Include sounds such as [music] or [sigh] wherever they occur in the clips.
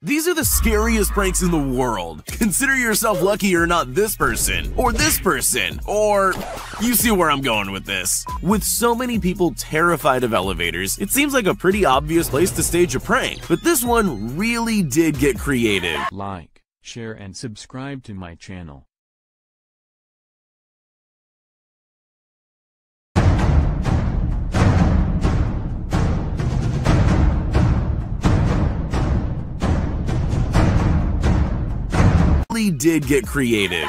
These are the scariest pranks in the world. Consider yourself lucky you're not this person, or this person, or you see where I'm going with this. With so many people terrified of elevators, it seems like a pretty obvious place to stage a prank, but this one really did get creative. Like, share and subscribe to my channel. Really did get creative.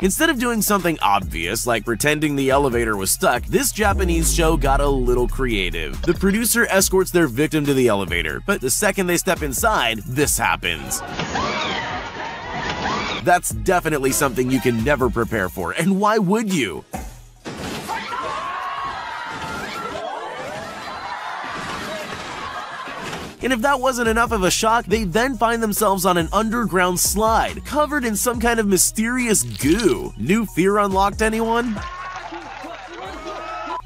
Instead of doing something obvious like pretending the elevator was stuck, this Japanese show got a little creative. The producer escorts their victim to the elevator, but the second they step inside, this happens. That's definitely something you can never prepare for, and why would you? And if that wasn't enough of a shock, they then find themselves on an underground slide, covered in some kind of mysterious goo. New fear unlocked anyone?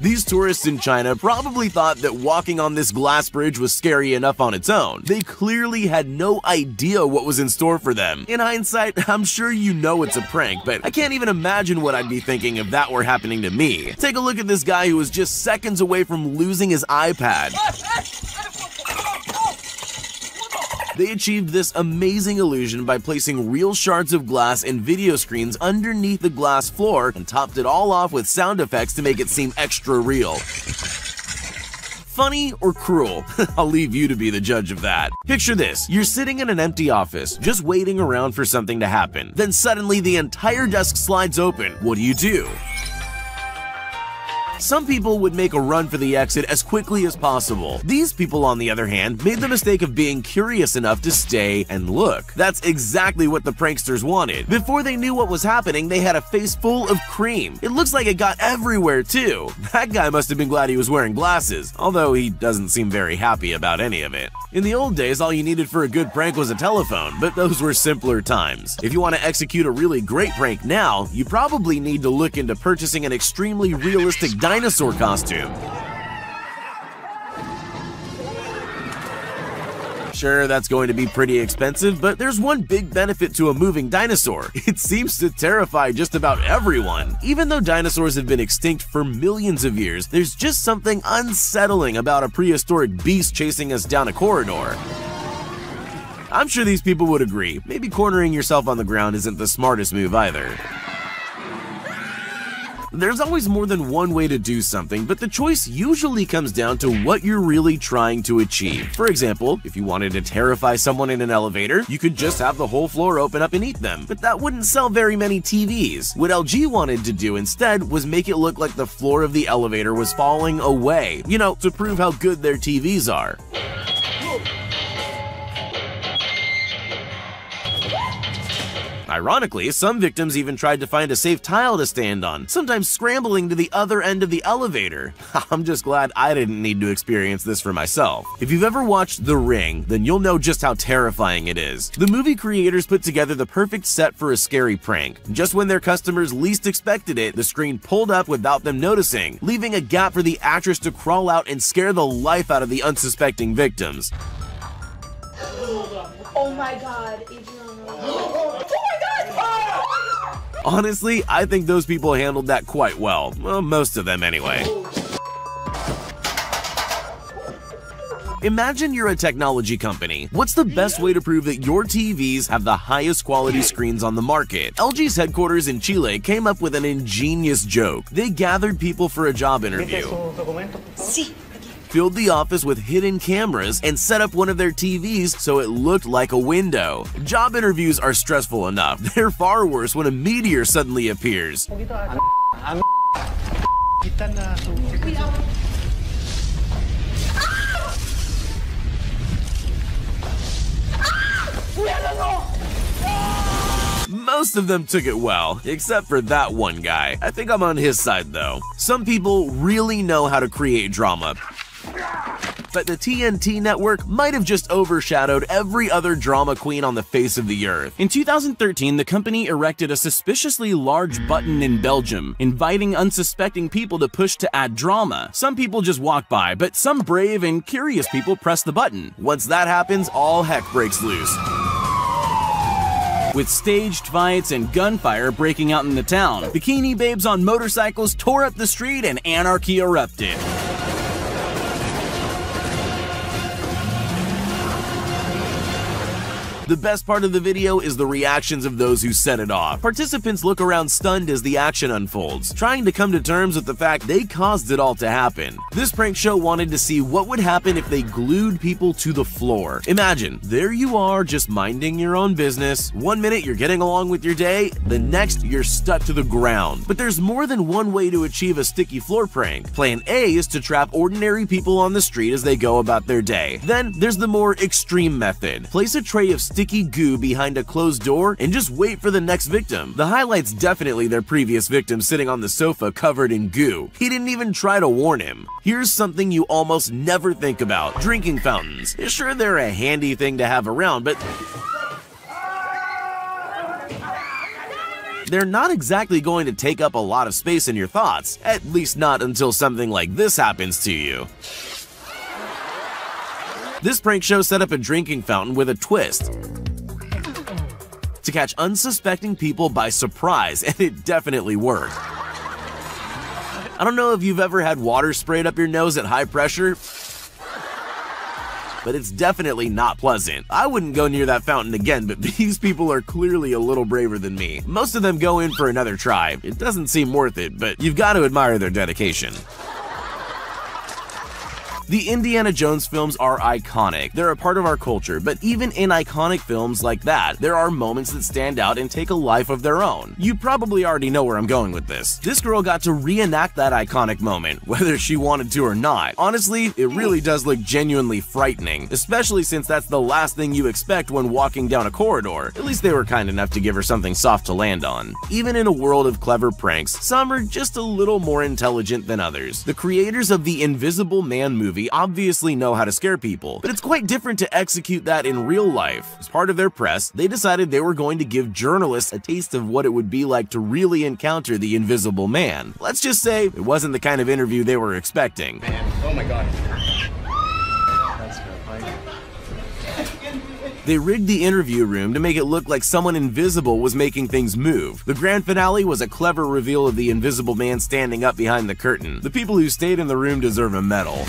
These tourists in China probably thought that walking on this glass bridge was scary enough on its own. They clearly had no idea what was in store for them. In hindsight, [laughs] I'm sure you know it's a prank, but I can't even imagine what I'd be thinking if that were happening to me. Take a look at this guy who was just seconds away from losing his iPad. [laughs] They achieved this amazing illusion by placing real shards of glass and video screens underneath the glass floor and topped it all off with sound effects to make it seem extra real. Funny or cruel? [laughs] I'll leave you to be the judge of that. Picture this, you're sitting in an empty office, just waiting around for something to happen. Then suddenly the entire desk slides open. What do you do? Some people would make a run for the exit as quickly as possible. These people, on the other hand, made the mistake of being curious enough to stay and look. That's exactly what the pranksters wanted. Before they knew what was happening, they had a face full of cream. It looks like it got everywhere, too. That guy must have been glad he was wearing glasses, although he doesn't seem very happy about any of it. In the old days, all you needed for a good prank was a telephone, but those were simpler times. If you want to execute a really great prank now, you probably need to look into purchasing an extremely realistic dinosaur costume. Sure, that's going to be pretty expensive, but there's one big benefit to a moving dinosaur. [laughs] It seems to terrify just about everyone. Even though dinosaurs have been extinct for millions of years, there's just something unsettling about a prehistoric beast chasing us down a corridor. I'm sure these people would agree. Maybe cornering yourself on the ground isn't the smartest move either. There's always more than one way to do something, but the choice usually comes down to what you're really trying to achieve. For example, if you wanted to terrify someone in an elevator, you could just have the whole floor open up and eat them, but that wouldn't sell very many TVs. What LG wanted to do instead was make it look like the floor of the elevator was falling away, you know, to prove how good their TVs are. Ironically, some victims even tried to find a safe tile to stand on, sometimes scrambling to the other end of the elevator. [laughs] I'm just glad I didn't need to experience this for myself. If you've ever watched The Ring, then you'll know just how terrifying it is. The movie creators put together the perfect set for a scary prank. Just when their customers least expected it, the screen pulled up without them noticing, leaving a gap for the actress to crawl out and scare the life out of the unsuspecting victims. Oh my god, Adriana. Honestly, I think those people handled that quite well. Well, most of them anyway. Imagine you're a technology company. What's the best way to prove that your TVs have the highest quality screens on the market? LG's headquarters in Chile came up with an ingenious joke. They gathered people for a job interview Sí. Filled the office with hidden cameras, and set up one of their TVs so it looked like a window. Job interviews are stressful enough. [laughs] They're far worse when a meteor suddenly appears. Most of them took it well, except for that one guy. I think I'm on his side though. Some people really know how to create drama. But the TNT network might have just overshadowed every other drama queen on the face of the earth. In 2013, the company erected a suspiciously large button in Belgium, inviting unsuspecting people to push to add drama. Some people just walk by, but some brave and curious people press the button. Once that happens, all heck breaks loose with staged fights and gunfire breaking out in the town. Bikini babes on motorcycles tore up the street and anarchy erupted. The best part of the video is the reactions of those who set it off. Participants look around stunned as the action unfolds, trying to come to terms with the fact they caused it all to happen. This prank show wanted to see what would happen if they glued people to the floor. Imagine, there you are just minding your own business. One minute you're getting along with your day, the next you're stuck to the ground. But there's more than one way to achieve a sticky floor prank. Plan A is to trap ordinary people on the street as they go about their day. Then there's the more extreme method. Place a tray of sticky goo behind a closed door and just wait for the next victim. The highlight's definitely their previous victim sitting on the sofa covered in goo. He didn't even try to warn him. Here's something you almost never think about. Drinking fountains. Sure, they're a handy thing to have around, but they're not exactly going to take up a lot of space in your thoughts, at least not until something like this happens to you. This prank show set up a drinking fountain with a twist to catch unsuspecting people by surprise, [laughs] and it definitely worked. I don't know if you've ever had water sprayed up your nose at high pressure, but it's definitely not pleasant. I wouldn't go near that fountain again, but [laughs] these people are clearly a little braver than me. Most of them go in for another try. It doesn't seem worth it, but you've got to admire their dedication. The Indiana Jones films are iconic. They're a part of our culture, but even in iconic films like that, there are moments that stand out and take a life of their own. You probably already know where I'm going with this. This girl got to reenact that iconic moment, [laughs] whether she wanted to or not. Honestly, it really does look genuinely frightening, especially since that's the last thing you expect when walking down a corridor. At least they were kind enough to give her something soft to land on. Even in a world of clever pranks, some are just a little more intelligent than others. The creators of the Invisible Man movie movie obviously know how to scare people, but it's quite different to execute that in real life. As part of their press, they decided they were going to give journalists a taste of what it would be like to really encounter the Invisible Man. Let's just say it wasn't the kind of interview they were expecting. Man, oh my god. They rigged the interview room to make it look like someone invisible was making things move. The grand finale was a clever reveal of the invisible man standing up behind the curtain. The people who stayed in the room deserve a medal.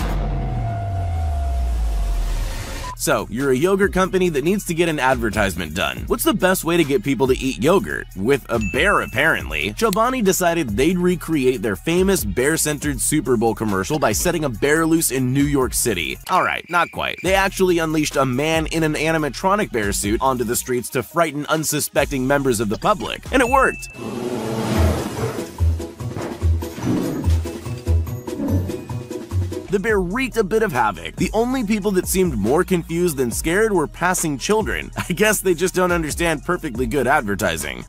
So, you're a yogurt company that needs to get an advertisement done. What's the best way to get people to eat yogurt? With a bear, apparently. Chobani decided they'd recreate their famous bear-centered Super Bowl commercial by setting a bear loose in New York City. Alright, not quite. They actually unleashed a man in an animatronic bear suit onto the streets to frighten unsuspecting members of the public. And it worked! The bear wreaked a bit of havoc. The only people that seemed more confused than scared were passing children. [laughs] I guess they just don't understand perfectly good advertising.